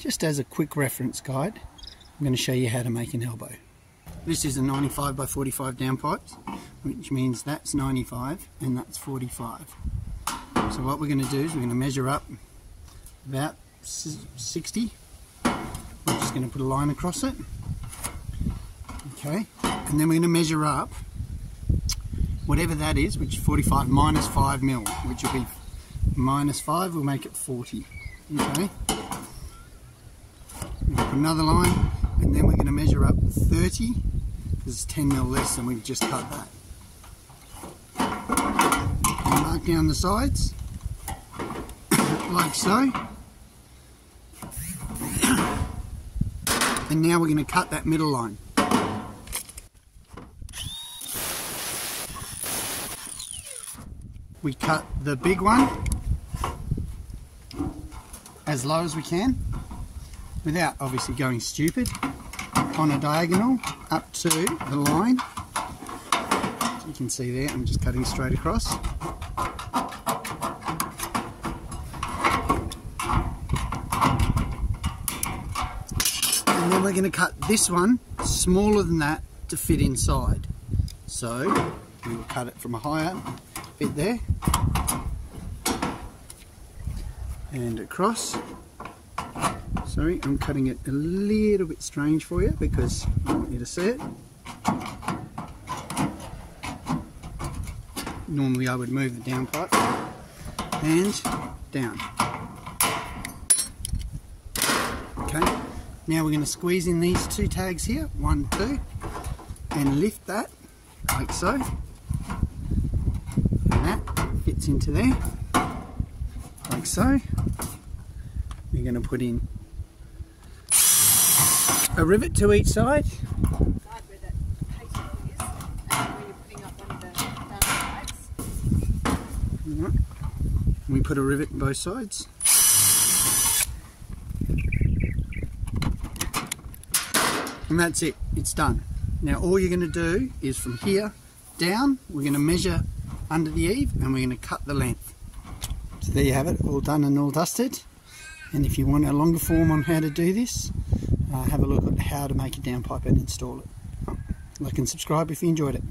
just as a quick reference guide, I'm going to show you how to make an elbow. This is a 95 by 45 downpipe, which means that's 95 and that's 45. So what we're going to do is we're going to measure up about 60. We're just going to put a line across it. Okay, and then we're going to measure up whatever that is, which is 45 minus 5 mil, which will be minus 5 we'll make it 40. Okay, another line, and then we're going to measure up 30 because it's 10 mil less and we've just cut that. And mark down the sides like so. and now we're going to cut that middle line. We cut the big one as low as we can without obviously going stupid on a diagonal up to the line. As you can see there, I'm just cutting straight across. And then we're going to cut this one smaller than that to fit inside. So we will cut it from a higher bit there and across. Sorry, I'm cutting it a little bit strange for you because I want you to see it. Normally I would move the downpipe and down. Okay, now we're going to squeeze in these two tags here, one, two, and lift that like so. And that fits into there, like so. We're going to put in a rivet to each side. We put a rivet in both sides. And that's it, it's done. Now all you're going to do is from here down, we're going to measure under the eave and we're going to cut the length. So there you have it, all done and all dusted. And if you want a longer form on how to do this, uh, have a look at how to make a downpipe and install it. Like and subscribe if you enjoyed it.